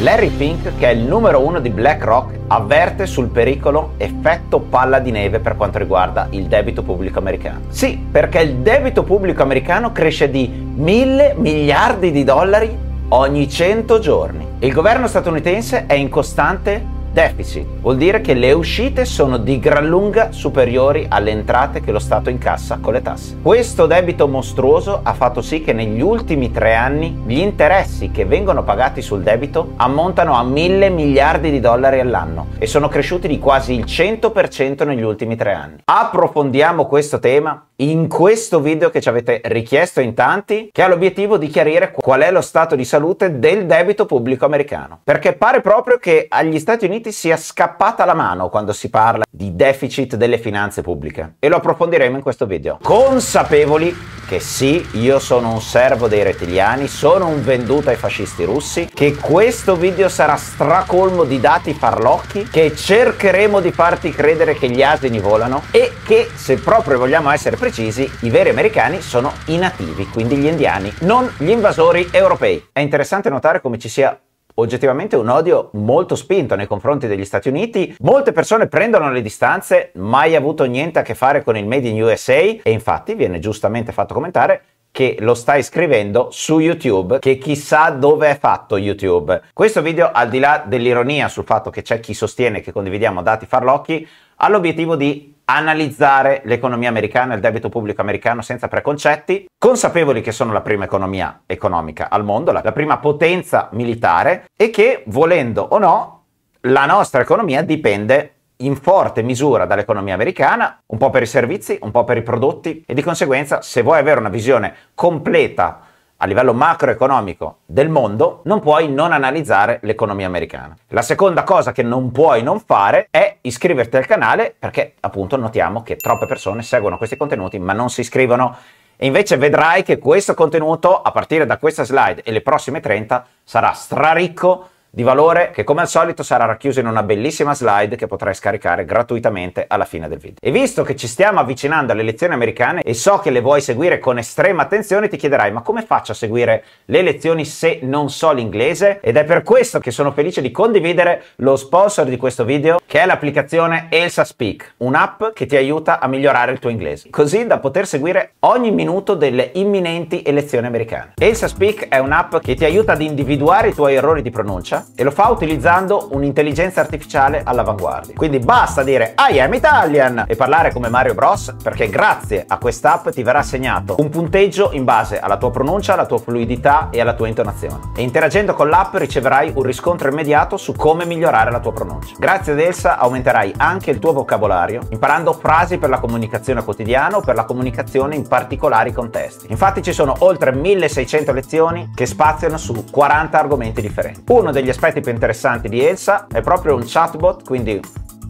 Larry Fink, che è il numero uno di BlackRock, avverte sul pericolo effetto palla di neve per quanto riguarda il debito pubblico americano. Sì, perché il debito pubblico americano cresce di mille miliardi di dollari ogni 100 giorni. Il governo statunitense è in costante deficit. Vuol dire che le uscite sono di gran lunga superiori alle entrate che lo Stato incassa con le tasse. Questo debito mostruoso ha fatto sì che negli ultimi tre anni gli interessi che vengono pagati sul debito ammontano a mille miliardi di dollari all'anno e sono cresciuti di quasi il 100% negli ultimi tre anni. Approfondiamo questo tema in questo video che ci avete richiesto in tanti, che ha l'obiettivo di chiarire qual è lo stato di salute del debito pubblico americano. Perché pare proprio che agli Stati Uniti sia scappata la mano quando si parla di deficit delle finanze pubbliche. E lo approfondiremo in questo video. Consapevoli che sì, io sono un servo dei rettiliani, sono un venduto ai fascisti russi, che questo video sarà stracolmo di dati farlocchi, che cercheremo di farti credere che gli asini volano e che, se proprio vogliamo essere precisi, i veri americani sono i nativi, quindi gli indiani, non gli invasori europei. È interessante notare come ci sia oggettivamente un odio molto spinto nei confronti degli Stati Uniti. Molte persone prendono le distanze, mai avuto niente a che fare con il Made in USA e infatti viene giustamente fatto commentare che lo stai scrivendo su YouTube, che chissà dove è fatto YouTube. Questo video, al di là dell'ironia sul fatto che c'è chi sostiene che condividiamo dati farlocchi, ha l'obiettivo di analizzare l'economia americana e il debito pubblico americano senza preconcetti, consapevoli che sono la prima economia economica al mondo, la, prima potenza militare e che, volendo o no, la nostra economia dipende in forte misura dall'economia americana, un po' per i servizi, un po' per i prodotti e di conseguenza se vuoi avere una visione completa a livello macroeconomico del mondo, non puoi non analizzare l'economia americana. La seconda cosa che non puoi non fare è iscriverti al canale perché appunto notiamo che troppe persone seguono questi contenuti ma non si iscrivono e invece vedrai che questo contenuto a partire da questa slide e le prossime 30 sarà straricco di valore che come al solito sarà racchiuso in una bellissima slide che potrai scaricare gratuitamente alla fine del video. E visto che ci stiamo avvicinando alle elezioni americane e so che le vuoi seguire con estrema attenzione, ti chiederai ma come faccio a seguire le elezioni se non so l'inglese? Ed è per questo che sono felice di condividere lo sponsor di questo video che è l'applicazione Elsa Speak, un'app che ti aiuta a migliorare il tuo inglese, così da poter seguire ogni minuto delle imminenti elezioni americane. Elsa Speak è un'app che ti aiuta ad individuare i tuoi errori di pronuncia e lo fa utilizzando un'intelligenza artificiale all'avanguardia. Quindi basta dire I am Italian e parlare come Mario Bros perché grazie a quest'app ti verrà assegnato un punteggio in base alla tua pronuncia, alla tua fluidità e alla tua intonazione. E interagendo con l'app riceverai un riscontro immediato su come migliorare la tua pronuncia. Grazie ad Elsa aumenterai anche il tuo vocabolario imparando frasi per la comunicazione quotidiana o per la comunicazione in particolari contesti. Infatti ci sono oltre 1600 lezioni che spaziano su 40 argomenti differenti. Uno degli aspetti più interessanti di Elsa è proprio un chatbot, quindi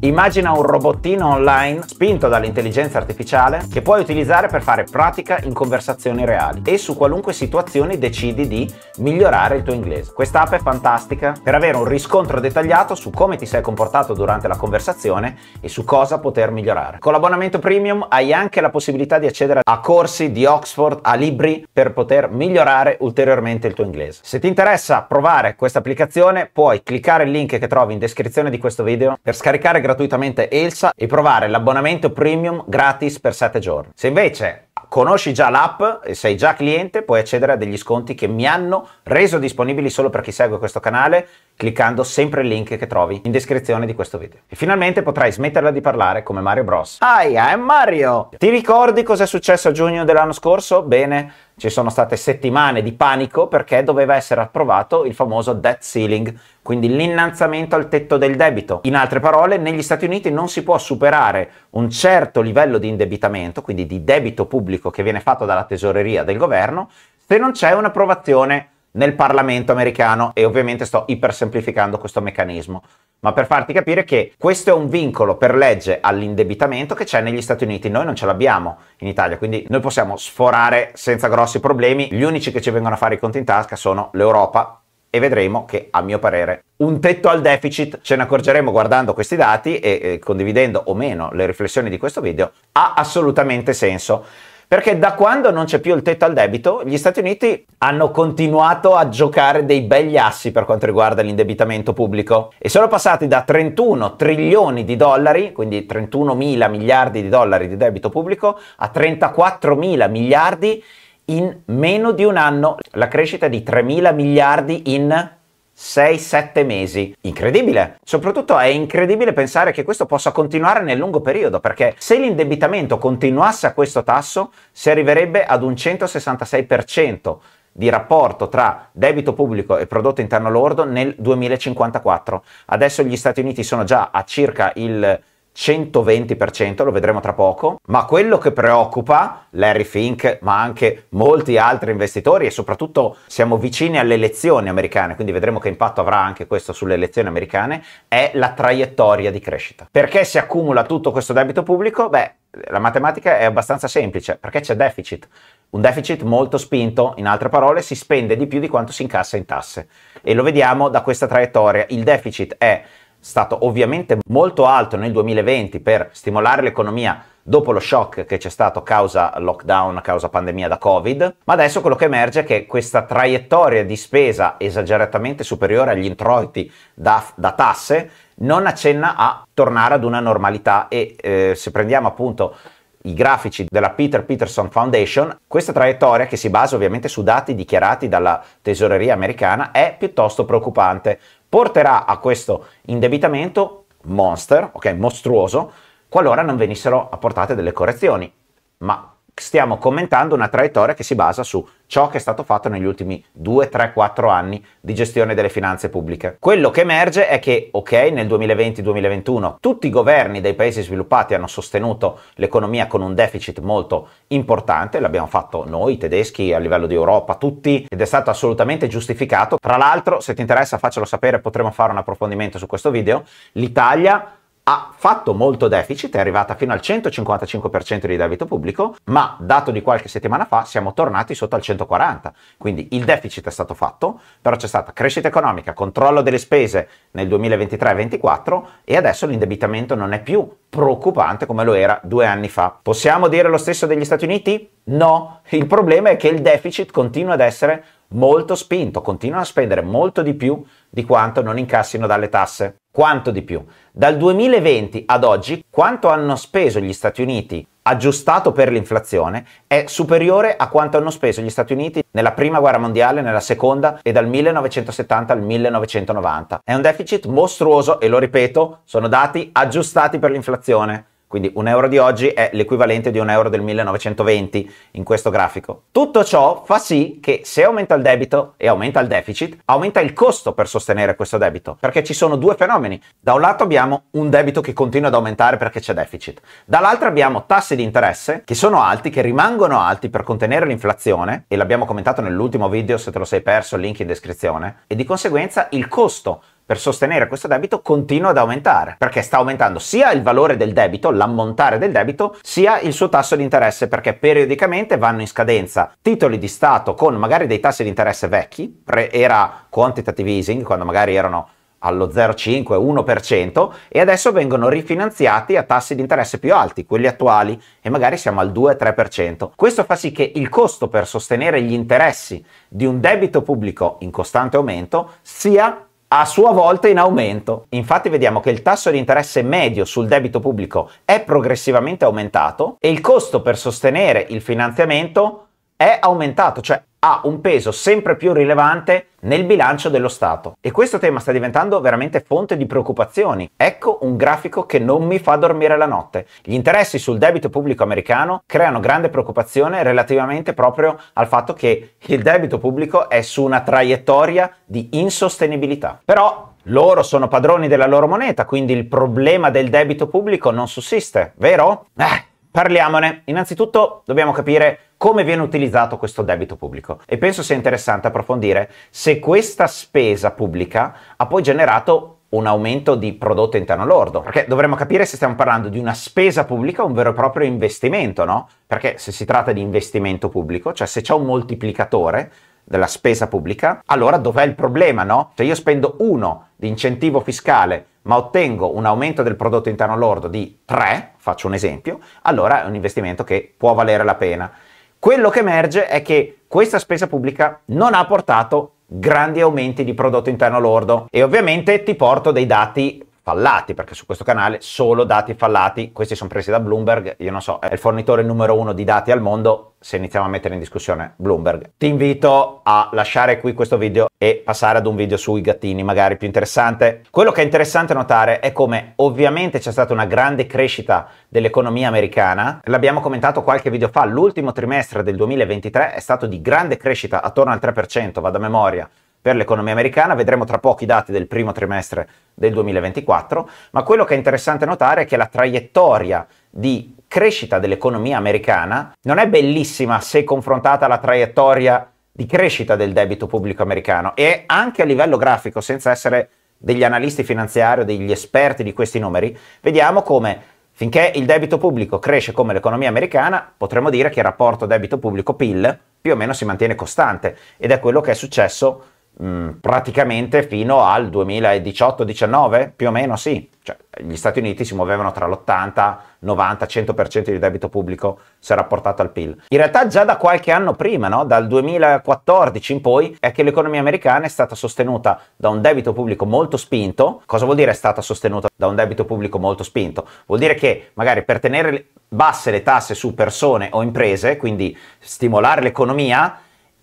Immagina un robottino online spinto dall'intelligenza artificiale che puoi utilizzare per fare pratica in conversazioni reali e su qualunque situazione decidi di migliorare il tuo inglese. Quest'app è fantastica per avere un riscontro dettagliato su come ti sei comportato durante la conversazione e su cosa poter migliorare. Con l'abbonamento premium hai anche la possibilità di accedere a corsi di Oxford, a libri per poter migliorare ulteriormente il tuo inglese. Se ti interessa provare questa applicazione puoi cliccare il link che trovi in descrizione di questo video per scaricare gratuitamente Elsa e provare l'abbonamento premium gratis per 7 giorni. Se invece conosci già l'app e sei già cliente, puoi accedere a degli sconti che mi hanno reso disponibili solo per chi segue questo canale, cliccando sempre il link che trovi in descrizione di questo video. E finalmente potrai smetterla di parlare come Mario Bros. Hi, I'm Mario! Ti ricordi cosa è successo a giugno dell'anno scorso? Bene, ci sono state settimane di panico perché doveva essere approvato il famoso debt ceiling, quindi l'innalzamento al tetto del debito. In altre parole, negli Stati Uniti non si può superare un certo livello di indebitamento, quindi di debito pubblico che viene fatto dalla tesoreria del governo, se non c'è un'approvazione nel Parlamento americano. E ovviamente sto ipersemplificando questo meccanismo. Ma per farti capire che questo è un vincolo per legge all'indebitamento che c'è negli Stati Uniti, noi non ce l'abbiamo in Italia, quindi noi possiamo sforare senza grossi problemi, gli unici che ci vengono a fare i conti in tasca sono l'Europa e vedremo che a mio parere un tetto al deficit, ce ne accorgeremo guardando questi dati e, e condividendo o meno le riflessioni di questo video, ha assolutamente senso. Perché da quando non c'è più il tetto al debito, gli Stati Uniti hanno continuato a giocare dei begli assi per quanto riguarda l'indebitamento pubblico e sono passati da 31 trilioni di dollari, quindi 31 mila miliardi di dollari di debito pubblico, a 34 mila miliardi in meno di un anno. La crescita di 3 mila miliardi in 6-7 mesi. Incredibile! Soprattutto è incredibile pensare che questo possa continuare nel lungo periodo, perché se l'indebitamento continuasse a questo tasso, si arriverebbe ad un 166% di rapporto tra debito pubblico e prodotto interno lordo nel 2054. Adesso gli Stati Uniti sono già a circa il 120%, lo vedremo tra poco, ma quello che preoccupa Larry Fink, ma anche molti altri investitori e soprattutto siamo vicini alle elezioni americane, quindi vedremo che impatto avrà anche questo sulle elezioni americane, è la traiettoria di crescita. Perché si accumula tutto questo debito pubblico? Beh, la matematica è abbastanza semplice, perché c'è deficit. Un deficit molto spinto, in altre parole, si spende di più di quanto si incassa in tasse. E lo vediamo da questa traiettoria. Il deficit è stato ovviamente molto alto nel 2020 per stimolare l'economia dopo lo shock che c'è stato causa lockdown, causa pandemia da Covid, ma adesso quello che emerge è che questa traiettoria di spesa esageratamente superiore agli introiti da, da tasse non accenna a tornare ad una normalità e eh, se prendiamo appunto i grafici della Peter Peterson Foundation, questa traiettoria, che si basa ovviamente su dati dichiarati dalla tesoreria americana, è piuttosto preoccupante porterà a questo indebitamento monster, ok, mostruoso, qualora non venissero apportate delle correzioni. Ma stiamo commentando una traiettoria che si basa su ciò che è stato fatto negli ultimi 2, 3, 4 anni di gestione delle finanze pubbliche. Quello che emerge è che, ok, nel 2020-2021 tutti i governi dei paesi sviluppati hanno sostenuto l'economia con un deficit molto importante, l'abbiamo fatto noi, tedeschi, a livello di Europa, tutti, ed è stato assolutamente giustificato. Tra l'altro, se ti interessa, faccelo sapere, potremo fare un approfondimento su questo video. L'Italia ha fatto molto deficit, è arrivata fino al 155% di debito pubblico, ma dato di qualche settimana fa siamo tornati sotto al 140%. Quindi il deficit è stato fatto, però c'è stata crescita economica, controllo delle spese nel 2023-2024 e adesso l'indebitamento non è più preoccupante come lo era due anni fa. Possiamo dire lo stesso degli Stati Uniti? No, il problema è che il deficit continua ad essere molto spinto, continuano a spendere molto di più di quanto non incassino dalle tasse. Quanto di più? Dal 2020 ad oggi, quanto hanno speso gli Stati Uniti aggiustato per l'inflazione è superiore a quanto hanno speso gli Stati Uniti nella prima guerra mondiale, nella seconda e dal 1970 al 1990. È un deficit mostruoso e lo ripeto, sono dati aggiustati per l'inflazione. Quindi un euro di oggi è l'equivalente di un euro del 1920 in questo grafico. Tutto ciò fa sì che se aumenta il debito e aumenta il deficit, aumenta il costo per sostenere questo debito, perché ci sono due fenomeni. Da un lato abbiamo un debito che continua ad aumentare perché c'è deficit, dall'altro abbiamo tassi di interesse che sono alti, che rimangono alti per contenere l'inflazione, e l'abbiamo commentato nell'ultimo video, se te lo sei perso, link in descrizione, e di conseguenza il costo per sostenere questo debito continua ad aumentare, perché sta aumentando sia il valore del debito, l'ammontare del debito, sia il suo tasso di interesse, perché periodicamente vanno in scadenza titoli di Stato con magari dei tassi di interesse vecchi, era quantitative easing, quando magari erano allo 0,5-1% e adesso vengono rifinanziati a tassi di interesse più alti, quelli attuali, e magari siamo al 2-3%. Questo fa sì che il costo per sostenere gli interessi di un debito pubblico in costante aumento sia a sua volta in aumento. Infatti vediamo che il tasso di interesse medio sul debito pubblico è progressivamente aumentato e il costo per sostenere il finanziamento è aumentato, cioè ha un peso sempre più rilevante nel bilancio dello Stato. E questo tema sta diventando veramente fonte di preoccupazioni. Ecco un grafico che non mi fa dormire la notte. Gli interessi sul debito pubblico americano creano grande preoccupazione relativamente proprio al fatto che il debito pubblico è su una traiettoria di insostenibilità. Però loro sono padroni della loro moneta, quindi il problema del debito pubblico non sussiste, vero? Eh, parliamone. Innanzitutto dobbiamo capire come viene utilizzato questo debito pubblico e penso sia interessante approfondire se questa spesa pubblica ha poi generato un aumento di prodotto interno lordo, perché dovremmo capire se stiamo parlando di una spesa pubblica o un vero e proprio investimento, no? Perché se si tratta di investimento pubblico, cioè se c'è un moltiplicatore, della spesa pubblica, allora dov'è il problema, no? Se io spendo 1 di incentivo fiscale ma ottengo un aumento del prodotto interno lordo di 3, faccio un esempio, allora è un investimento che può valere la pena. Quello che emerge è che questa spesa pubblica non ha portato grandi aumenti di prodotto interno lordo e ovviamente ti porto dei dati fallati, perché su questo canale solo dati fallati, questi sono presi da Bloomberg, io non so, è il fornitore numero uno di dati al mondo, se iniziamo a mettere in discussione Bloomberg. Ti invito a lasciare qui questo video e passare ad un video sui gattini, magari più interessante. Quello che è interessante notare è come ovviamente c'è stata una grande crescita dell'economia americana, l'abbiamo commentato qualche video fa, l'ultimo trimestre del 2023 è stato di grande crescita, attorno al 3%, vado a memoria, per l'economia americana, vedremo tra poco i dati del primo trimestre del 2024, ma quello che è interessante notare è che la traiettoria di crescita dell'economia americana non è bellissima se confrontata alla traiettoria di crescita del debito pubblico americano. E anche a livello grafico, senza essere degli analisti finanziari o degli esperti di questi numeri, vediamo come finché il debito pubblico cresce come l'economia americana, potremmo dire che il rapporto debito pubblico-PIL più o meno si mantiene costante. Ed è quello che è successo Mm, praticamente fino al 2018-19, più o meno sì. Cioè, gli Stati Uniti si muovevano tra l'80, 90, 100% di debito pubblico se rapportato al PIL. In realtà già da qualche anno prima, no? dal 2014 in poi, è che l'economia americana è stata sostenuta da un debito pubblico molto spinto. Cosa vuol dire è stata sostenuta da un debito pubblico molto spinto? Vuol dire che magari per tenere basse le tasse su persone o imprese, quindi stimolare l'economia,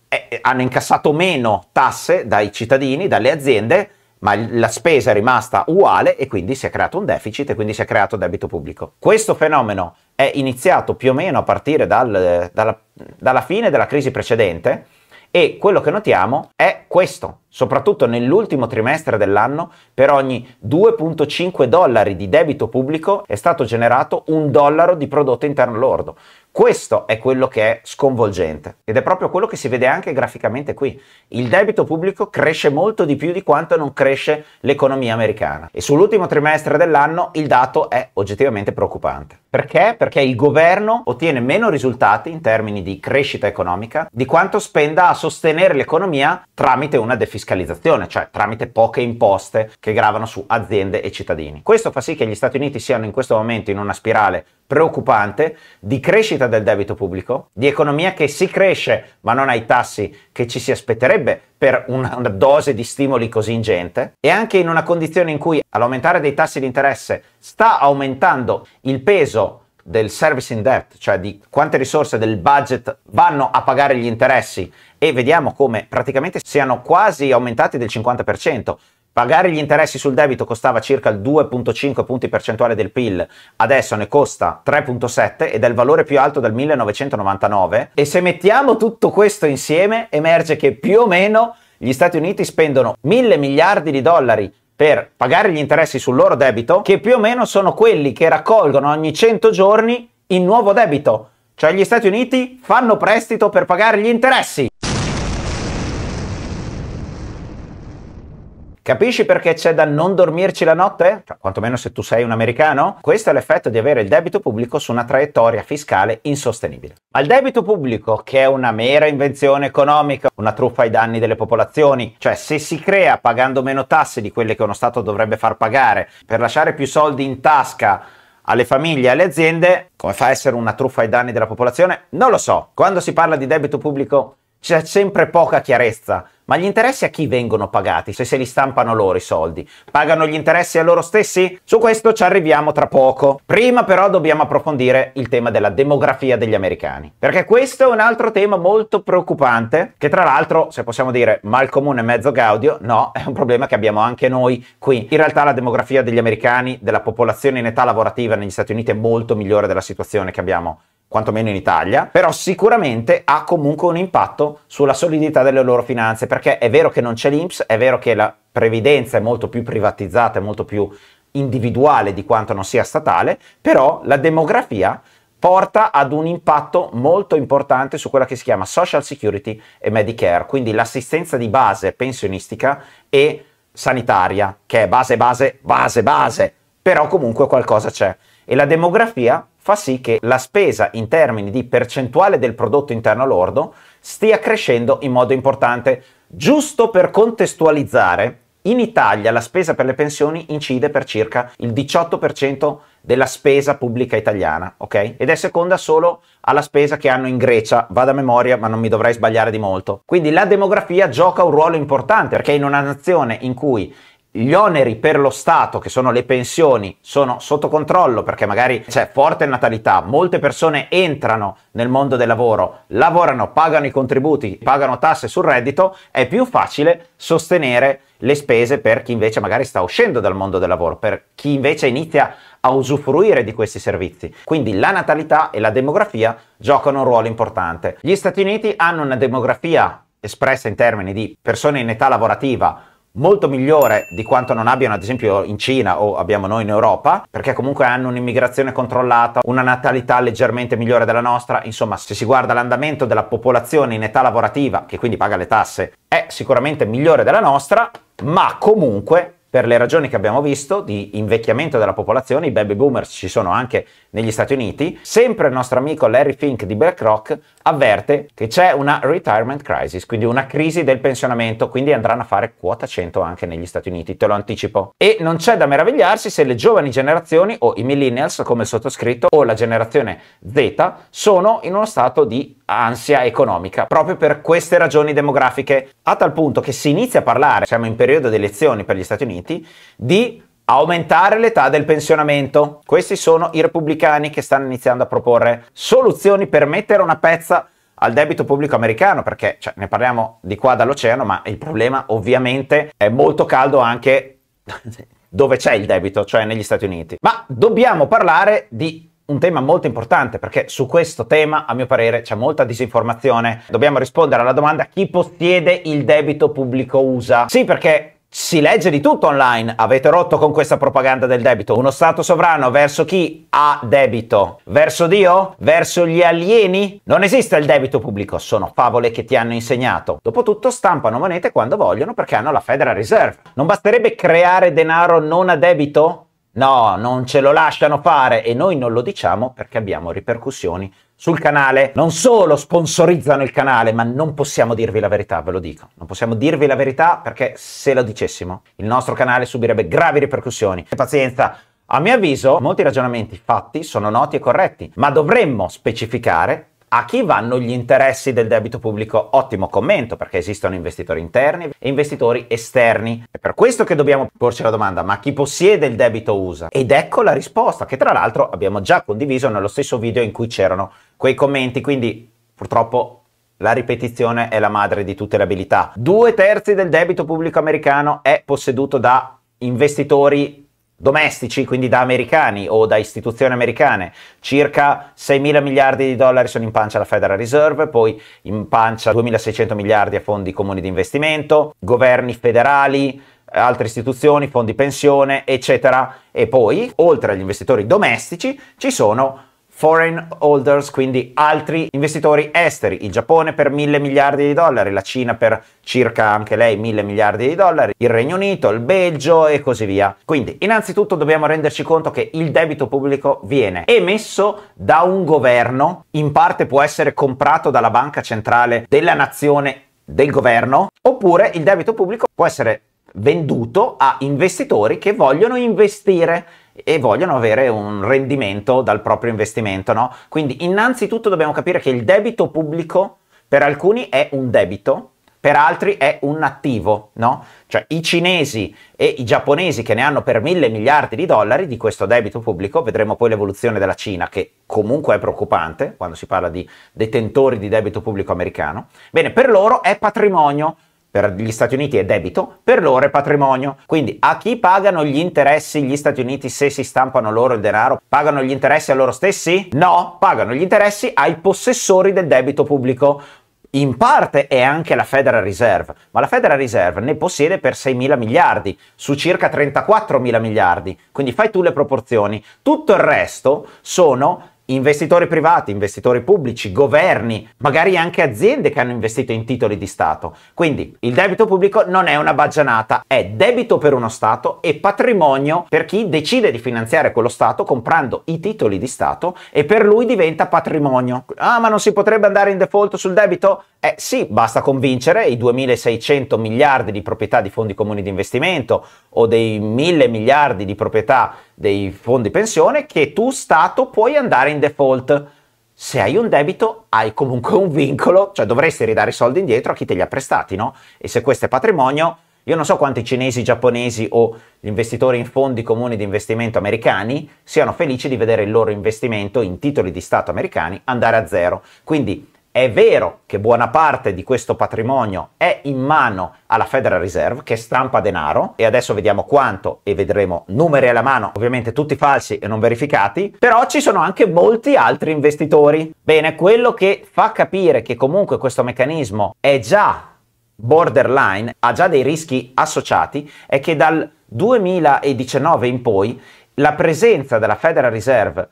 eh, hanno incassato meno tasse dai cittadini, dalle aziende, ma la spesa è rimasta uguale e quindi si è creato un deficit e quindi si è creato debito pubblico. Questo fenomeno è iniziato più o meno a partire dal, dalla, dalla fine della crisi precedente e quello che notiamo è questo, soprattutto nell'ultimo trimestre dell'anno, per ogni 2.5 dollari di debito pubblico è stato generato un dollaro di prodotto interno lordo. Questo è quello che è sconvolgente ed è proprio quello che si vede anche graficamente qui. Il debito pubblico cresce molto di più di quanto non cresce l'economia americana e sull'ultimo trimestre dell'anno il dato è oggettivamente preoccupante. Perché? Perché il governo ottiene meno risultati in termini di crescita economica di quanto spenda a sostenere l'economia tramite una defiscalizzazione, cioè tramite poche imposte che gravano su aziende e cittadini. Questo fa sì che gli Stati Uniti siano in questo momento in una spirale preoccupante di crescita del debito pubblico, di economia che si cresce ma non ai tassi che ci si aspetterebbe per una, dose di stimoli così ingente e anche in una condizione in cui all'aumentare dei tassi di interesse sta aumentando il peso del servicing debt, cioè di quante risorse del budget vanno a pagare gli interessi e vediamo come praticamente siano quasi aumentati del 50%. Pagare gli interessi sul debito costava circa il 2.5 punti percentuali del PIL, adesso ne costa 3.7 ed è il valore più alto dal 1999 e se mettiamo tutto questo insieme emerge che più o meno gli Stati Uniti spendono mille miliardi di dollari per pagare gli interessi sul loro debito, che più o meno sono quelli che raccolgono ogni 100 giorni in nuovo debito. Cioè gli Stati Uniti fanno prestito per pagare gli interessi. Capisci perché c'è da non dormirci la notte? Cioè, quantomeno se tu sei un americano? Questo è l'effetto di avere il debito pubblico su una traiettoria fiscale insostenibile. Ma il debito pubblico, che è una mera invenzione economica, una truffa ai danni delle popolazioni, cioè se si crea pagando meno tasse di quelle che uno Stato dovrebbe far pagare per lasciare più soldi in tasca alle famiglie e alle aziende, come fa a essere una truffa ai danni della popolazione? Non lo so. Quando si parla di debito pubblico c'è sempre poca chiarezza. Ma gli interessi a chi vengono pagati se se li stampano loro i soldi? Pagano gli interessi a loro stessi? Su questo ci arriviamo tra poco. Prima però dobbiamo approfondire il tema della demografia degli americani, perché questo è un altro tema molto preoccupante, che tra l'altro, se possiamo dire mal comune mezzo gaudio, no, è un problema che abbiamo anche noi qui. In realtà la demografia degli americani, della popolazione in età lavorativa negli Stati Uniti è molto migliore della situazione che abbiamo quantomeno in Italia, però sicuramente ha comunque un impatto sulla solidità delle loro finanze, perché è vero che non c'è l'Inps, è vero che la previdenza è molto più privatizzata, è molto più individuale di quanto non sia statale, però la demografia porta ad un impatto molto importante su quella che si chiama Social Security e Medicare, quindi l'assistenza di base pensionistica e sanitaria, che è base, base, base, base, però comunque qualcosa c'è. E la demografia fa sì che la spesa in termini di percentuale del prodotto interno lordo stia crescendo in modo importante. Giusto per contestualizzare, in Italia la spesa per le pensioni incide per circa il 18% della spesa pubblica italiana, ok? Ed è seconda solo alla spesa che hanno in Grecia, vado a memoria ma non mi dovrei sbagliare di molto. Quindi la demografia gioca un ruolo importante perché in una nazione in cui gli oneri per lo Stato, che sono le pensioni, sono sotto controllo perché magari c'è forte natalità, molte persone entrano nel mondo del lavoro, lavorano, pagano i contributi, pagano tasse sul reddito, è più facile sostenere le spese per chi invece magari sta uscendo dal mondo del lavoro, per chi invece inizia a usufruire di questi servizi. Quindi la natalità e la demografia giocano un ruolo importante. Gli Stati Uniti hanno una demografia espressa in termini di persone in età lavorativa molto migliore di quanto non abbiano ad esempio in Cina o abbiamo noi in Europa, perché comunque hanno un'immigrazione controllata, una natalità leggermente migliore della nostra, insomma se si guarda l'andamento della popolazione in età lavorativa, che quindi paga le tasse, è sicuramente migliore della nostra, ma comunque per le ragioni che abbiamo visto di invecchiamento della popolazione, i baby boomers ci sono anche negli Stati Uniti, sempre il nostro amico Larry Fink di BlackRock avverte che c'è una retirement crisis, quindi una crisi del pensionamento, quindi andranno a fare quota 100 anche negli Stati Uniti, te lo anticipo. E non c'è da meravigliarsi se le giovani generazioni o i millennials come il sottoscritto o la generazione Z sono in uno stato di ansia economica, proprio per queste ragioni demografiche, a tal punto che si inizia a parlare, siamo in periodo di elezioni per gli Stati Uniti, di aumentare l'età del pensionamento. Questi sono i repubblicani che stanno iniziando a proporre soluzioni per mettere una pezza al debito pubblico americano, perché cioè, ne parliamo di qua dall'oceano, ma il problema ovviamente è molto caldo anche dove c'è il debito, cioè negli Stati Uniti. Ma dobbiamo parlare di un tema molto importante perché su questo tema, a mio parere, c'è molta disinformazione. Dobbiamo rispondere alla domanda chi possiede il debito pubblico USA? Sì, perché si legge di tutto online. Avete rotto con questa propaganda del debito. Uno Stato sovrano verso chi ha debito? Verso Dio? Verso gli alieni? Non esiste il debito pubblico, sono favole che ti hanno insegnato. Dopotutto stampano monete quando vogliono perché hanno la Federal Reserve. Non basterebbe creare denaro non a debito? No, non ce lo lasciano fare e noi non lo diciamo perché abbiamo ripercussioni sul canale. Non solo sponsorizzano il canale, ma non possiamo dirvi la verità, ve lo dico. Non possiamo dirvi la verità perché se lo dicessimo il nostro canale subirebbe gravi ripercussioni. Pazienza. A mio avviso, molti ragionamenti fatti sono noti e corretti, ma dovremmo specificare a chi vanno gli interessi del debito pubblico? Ottimo commento, perché esistono investitori interni e investitori esterni. È per questo che dobbiamo porci la domanda, ma chi possiede il debito USA? Ed ecco la risposta, che tra l'altro abbiamo già condiviso nello stesso video in cui c'erano quei commenti, quindi purtroppo la ripetizione è la madre di tutte le abilità. Due terzi del debito pubblico americano è posseduto da investitori domestici, quindi da americani o da istituzioni americane, circa 6 mila miliardi di dollari sono in pancia alla Federal Reserve, poi in pancia 2.600 miliardi a fondi comuni di investimento, governi federali, altre istituzioni, fondi pensione, eccetera. E poi, oltre agli investitori domestici, ci sono foreign holders, quindi altri investitori esteri, il Giappone per mille miliardi di dollari, la Cina per circa anche lei mille miliardi di dollari, il Regno Unito, il Belgio e così via. Quindi innanzitutto dobbiamo renderci conto che il debito pubblico viene emesso da un governo, in parte può essere comprato dalla banca centrale della nazione del governo, oppure il debito pubblico può essere venduto a investitori che vogliono investire e vogliono avere un rendimento dal proprio investimento, no? Quindi innanzitutto dobbiamo capire che il debito pubblico per alcuni è un debito, per altri è un attivo, no? Cioè i cinesi e i giapponesi che ne hanno per mille miliardi di dollari di questo debito pubblico, vedremo poi l'evoluzione della Cina che comunque è preoccupante quando si parla di detentori di debito pubblico americano, bene, per loro è patrimonio, per gli Stati Uniti è debito, per loro è patrimonio. Quindi a chi pagano gli interessi gli Stati Uniti se si stampano loro il denaro? Pagano gli interessi a loro stessi? No, pagano gli interessi ai possessori del debito pubblico. In parte è anche la Federal Reserve, ma la Federal Reserve ne possiede per 6 mila miliardi su circa 34 mila miliardi. Quindi fai tu le proporzioni. Tutto il resto sono investitori privati, investitori pubblici, governi, magari anche aziende che hanno investito in titoli di Stato. Quindi il debito pubblico non è una baggianata, è debito per uno Stato e patrimonio per chi decide di finanziare quello Stato comprando i titoli di Stato e per lui diventa patrimonio. Ah, ma non si potrebbe andare in default sul debito? Eh sì, basta convincere i 2600 miliardi di proprietà di fondi comuni di investimento o dei 1000 miliardi di proprietà dei fondi pensione che tu Stato puoi andare in default. Se hai un debito hai comunque un vincolo, cioè dovresti ridare i soldi indietro a chi te li ha prestati, no? E se questo è patrimonio, io non so quanti cinesi, giapponesi o gli investitori in fondi comuni di investimento americani siano felici di vedere il loro investimento in titoli di Stato americani andare a zero. Quindi è vero che buona parte di questo patrimonio è in mano alla Federal Reserve che stampa denaro e adesso vediamo quanto e vedremo numeri alla mano, ovviamente tutti falsi e non verificati, però ci sono anche molti altri investitori. Bene, quello che fa capire che comunque questo meccanismo è già borderline, ha già dei rischi associati, è che dal 2019 in poi la presenza della Federal Reserve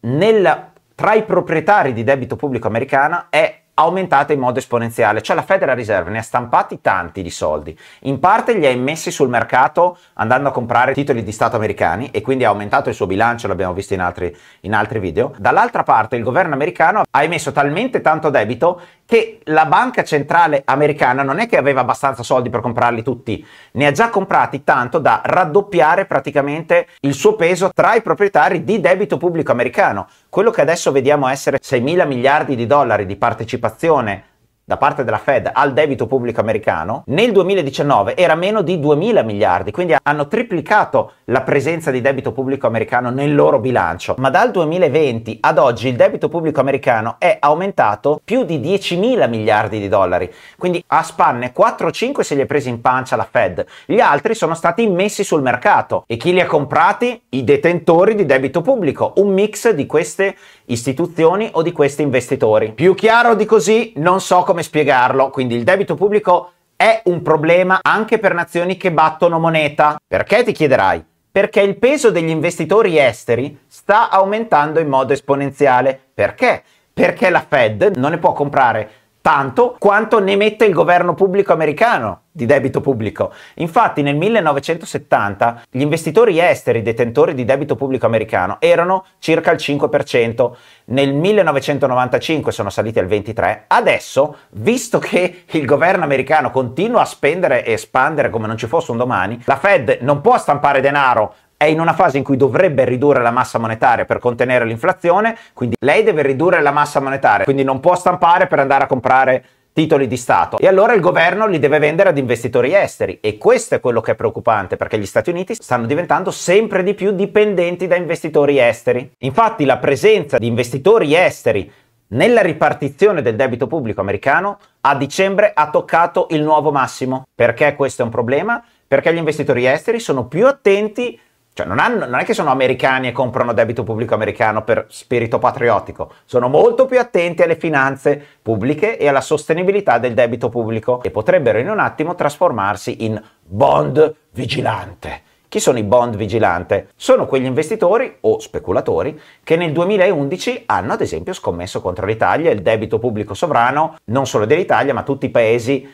nel tra i proprietari di debito pubblico americana è aumentata in modo esponenziale, cioè la Federal Reserve ne ha stampati tanti di soldi, in parte li ha immessi sul mercato andando a comprare titoli di Stato americani e quindi ha aumentato il suo bilancio, l'abbiamo visto in altri, in altri video, dall'altra parte il governo americano ha emesso talmente tanto debito che la banca centrale americana non è che aveva abbastanza soldi per comprarli tutti, ne ha già comprati tanto da raddoppiare praticamente il suo peso tra i proprietari di debito pubblico americano. Quello che adesso vediamo essere 6 mila miliardi di dollari di partecipazione da parte della Fed al debito pubblico americano, nel 2019 era meno di 2.000 miliardi, quindi hanno triplicato la presenza di debito pubblico americano nel loro bilancio. Ma dal 2020 ad oggi il debito pubblico americano è aumentato più di 10.000 miliardi di dollari, quindi a spanne 4 o 5 se li è presi in pancia la Fed, gli altri sono stati immessi sul mercato e chi li ha comprati? I detentori di debito pubblico, un mix di queste istituzioni o di questi investitori. Più chiaro di così non so come come spiegarlo, quindi il debito pubblico è un problema anche per nazioni che battono moneta. Perché ti chiederai? Perché il peso degli investitori esteri sta aumentando in modo esponenziale. Perché? Perché la Fed non ne può comprare tanto quanto ne mette il governo pubblico americano di debito pubblico. Infatti nel 1970 gli investitori esteri detentori di debito pubblico americano erano circa il 5%, nel 1995 sono saliti al 23%, adesso visto che il governo americano continua a spendere e espandere come non ci fosse un domani, la Fed non può stampare denaro è in una fase in cui dovrebbe ridurre la massa monetaria per contenere l'inflazione, quindi lei deve ridurre la massa monetaria, quindi non può stampare per andare a comprare titoli di Stato e allora il governo li deve vendere ad investitori esteri e questo è quello che è preoccupante perché gli Stati Uniti stanno diventando sempre di più dipendenti da investitori esteri. Infatti la presenza di investitori esteri nella ripartizione del debito pubblico americano a dicembre ha toccato il nuovo massimo. Perché questo è un problema? Perché gli investitori esteri sono più attenti cioè non, hanno, non, è che sono americani e comprano debito pubblico americano per spirito patriottico, sono molto più attenti alle finanze pubbliche e alla sostenibilità del debito pubblico e potrebbero in un attimo trasformarsi in bond vigilante. Chi sono i bond vigilante? Sono quegli investitori o speculatori che nel 2011 hanno ad esempio scommesso contro l'Italia il debito pubblico sovrano, non solo dell'Italia ma tutti i paesi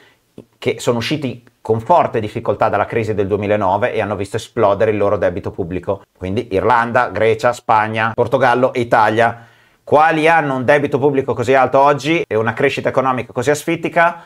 che sono usciti con forte difficoltà dalla crisi del 2009 e hanno visto esplodere il loro debito pubblico. Quindi Irlanda, Grecia, Spagna, Portogallo e Italia. Quali hanno un debito pubblico così alto oggi e una crescita economica così asfittica?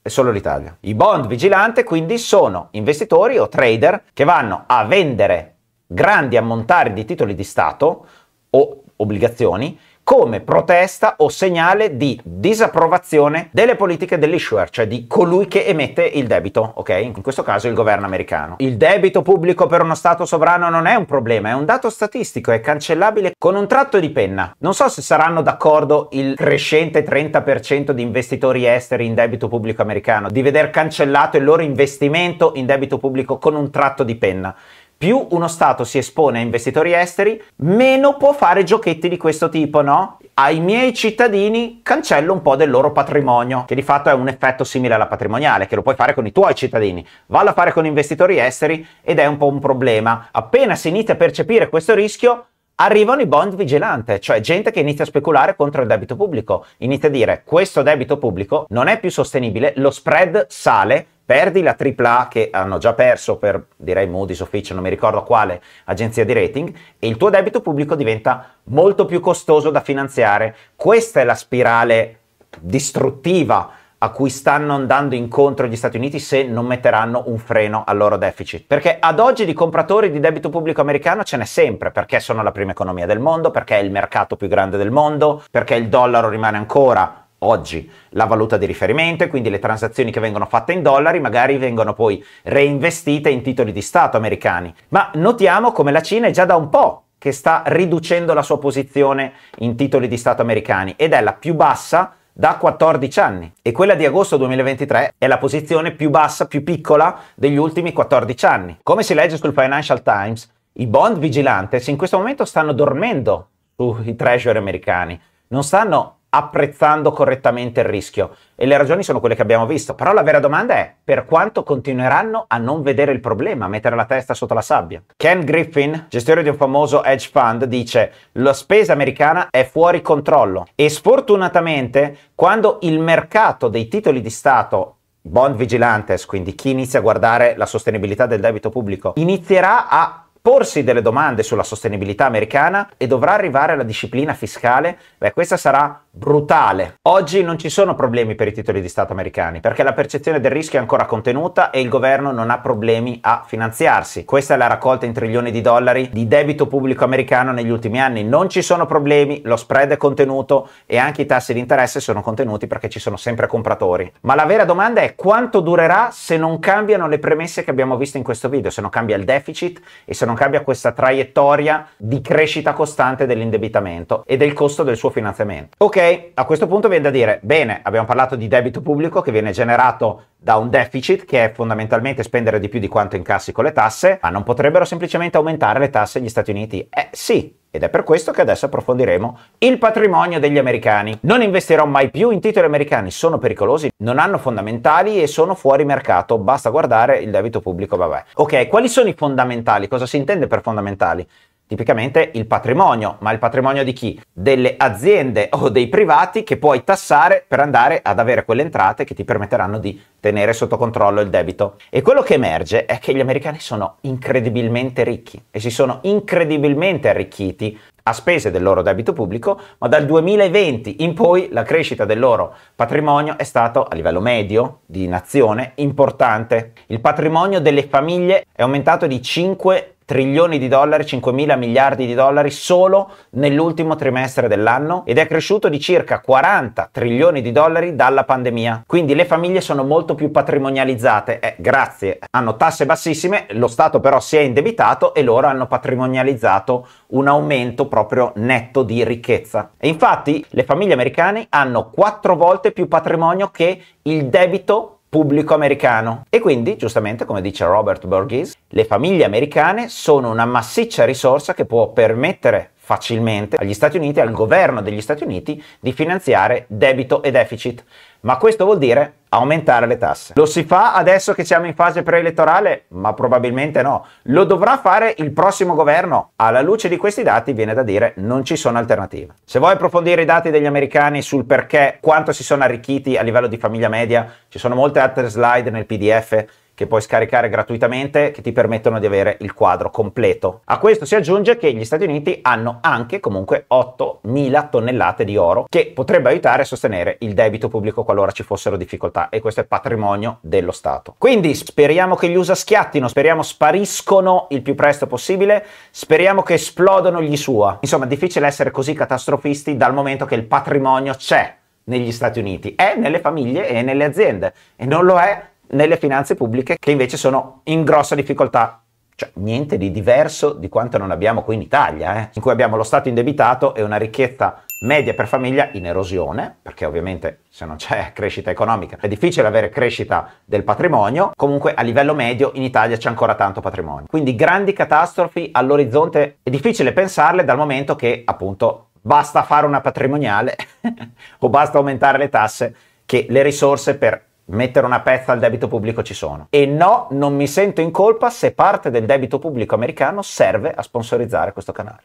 È solo l'Italia. I bond vigilante quindi sono investitori o trader che vanno a vendere grandi ammontari di titoli di Stato o obbligazioni come protesta o segnale di disapprovazione delle politiche dell'issuer, cioè di colui che emette il debito, ok? In questo caso il governo americano. Il debito pubblico per uno Stato sovrano non è un problema, è un dato statistico, è cancellabile con un tratto di penna. Non so se saranno d'accordo il crescente 30% di investitori esteri in debito pubblico americano di veder cancellato il loro investimento in debito pubblico con un tratto di penna più uno Stato si espone a investitori esteri, meno può fare giochetti di questo tipo, no? Ai miei cittadini cancello un po' del loro patrimonio, che di fatto è un effetto simile alla patrimoniale, che lo puoi fare con i tuoi cittadini. Vallo a fare con investitori esteri ed è un po' un problema. Appena si inizia a percepire questo rischio, arrivano i bond vigilante, cioè gente che inizia a speculare contro il debito pubblico, inizia a dire questo debito pubblico non è più sostenibile, lo spread sale, perdi la AAA che hanno già perso per, direi Moody's o Fitch, non mi ricordo quale agenzia di rating, e il tuo debito pubblico diventa molto più costoso da finanziare. Questa è la spirale distruttiva a cui stanno andando incontro gli Stati Uniti se non metteranno un freno al loro deficit. Perché ad oggi di compratori di debito pubblico americano ce n'è sempre, perché sono la prima economia del mondo, perché è il mercato più grande del mondo, perché il dollaro rimane ancora oggi la valuta di riferimento e quindi le transazioni che vengono fatte in dollari magari vengono poi reinvestite in titoli di Stato americani. Ma notiamo come la Cina è già da un po' che sta riducendo la sua posizione in titoli di Stato americani ed è la più bassa da 14 anni e quella di agosto 2023 è la posizione più bassa, più piccola degli ultimi 14 anni. Come si legge sul Financial Times, i bond vigilantes in questo momento stanno dormendo sui treasury americani, non stanno apprezzando correttamente il rischio e le ragioni sono quelle che abbiamo visto. Però la vera domanda è per quanto continueranno a non vedere il problema, a mettere la testa sotto la sabbia. Ken Griffin, gestore di un famoso hedge fund, dice la spesa americana è fuori controllo e sfortunatamente quando il mercato dei titoli di Stato bond vigilantes, quindi chi inizia a guardare la sostenibilità del debito pubblico, inizierà a porsi delle domande sulla sostenibilità americana e dovrà arrivare alla disciplina fiscale, beh, questa sarà brutale. Oggi non ci sono problemi per i titoli di Stato americani perché la percezione del rischio è ancora contenuta e il governo non ha problemi a finanziarsi. Questa è la raccolta in trilioni di dollari di debito pubblico americano negli ultimi anni. Non ci sono problemi, lo spread è contenuto e anche i tassi di interesse sono contenuti perché ci sono sempre compratori. Ma la vera domanda è quanto durerà se non cambiano le premesse che abbiamo visto in questo video, se non cambia il deficit e se non cambia questa traiettoria di crescita costante dell'indebitamento e del costo del suo finanziamento. Ok, a questo punto viene da dire, bene, abbiamo parlato di debito pubblico che viene generato da un deficit che è fondamentalmente spendere di più di quanto incassi con le tasse, ma non potrebbero semplicemente aumentare le tasse agli Stati Uniti? Eh sì, ed è per questo che adesso approfondiremo il patrimonio degli americani. Non investirò mai più in titoli americani, sono pericolosi, non hanno fondamentali e sono fuori mercato, basta guardare il debito pubblico, vabbè. Ok, quali sono i fondamentali? Cosa si intende per fondamentali? Tipicamente il patrimonio, ma il patrimonio di chi? Delle aziende o dei privati che puoi tassare per andare ad avere quelle entrate che ti permetteranno di tenere sotto controllo il debito. E quello che emerge è che gli americani sono incredibilmente ricchi e si sono incredibilmente arricchiti a spese del loro debito pubblico, ma dal 2020 in poi la crescita del loro patrimonio è stato a livello medio di nazione importante. Il patrimonio delle famiglie è aumentato di 5 trilioni di dollari, 5 mila miliardi di dollari solo nell'ultimo trimestre dell'anno ed è cresciuto di circa 40 trilioni di dollari dalla pandemia. Quindi le famiglie sono molto più patrimonializzate, eh, grazie, hanno tasse bassissime, lo Stato però si è indebitato e loro hanno patrimonializzato un aumento proprio netto di ricchezza. E infatti le famiglie americane hanno quattro volte più patrimonio che il debito pubblico americano. E quindi, giustamente, come dice Robert Borghese, le famiglie americane sono una massiccia risorsa che può permettere facilmente agli Stati Uniti, al governo degli Stati Uniti, di finanziare debito e deficit. Ma questo vuol dire aumentare le tasse. Lo si fa adesso che siamo in fase preelettorale? Ma probabilmente no. Lo dovrà fare il prossimo governo? Alla luce di questi dati viene da dire non ci sono alternative. Se vuoi approfondire i dati degli americani sul perché, quanto si sono arricchiti a livello di famiglia media, ci sono molte altre slide nel PDF che puoi scaricare gratuitamente che ti permettono di avere il quadro completo. A questo si aggiunge che gli Stati Uniti hanno anche comunque 8.000 tonnellate di oro che potrebbe aiutare a sostenere il debito pubblico qualora ci fossero difficoltà e questo è patrimonio dello Stato. Quindi speriamo che gli USA schiattino, speriamo spariscono il più presto possibile, speriamo che esplodono gli SUA. Insomma, difficile essere così catastrofisti dal momento che il patrimonio c'è negli Stati Uniti, è nelle famiglie e nelle aziende e non lo è nelle finanze pubbliche che invece sono in grossa difficoltà. Cioè, niente di diverso di quanto non abbiamo qui in Italia, eh? in cui abbiamo lo Stato indebitato e una ricchezza media per famiglia in erosione, perché ovviamente se non c'è crescita economica è difficile avere crescita del patrimonio, comunque a livello medio in Italia c'è ancora tanto patrimonio. Quindi grandi catastrofi all'orizzonte è difficile pensarle dal momento che appunto basta fare una patrimoniale o basta aumentare le tasse che le risorse per mettere una pezza al debito pubblico ci sono. E no, non mi sento in colpa se parte del debito pubblico americano serve a sponsorizzare questo canale.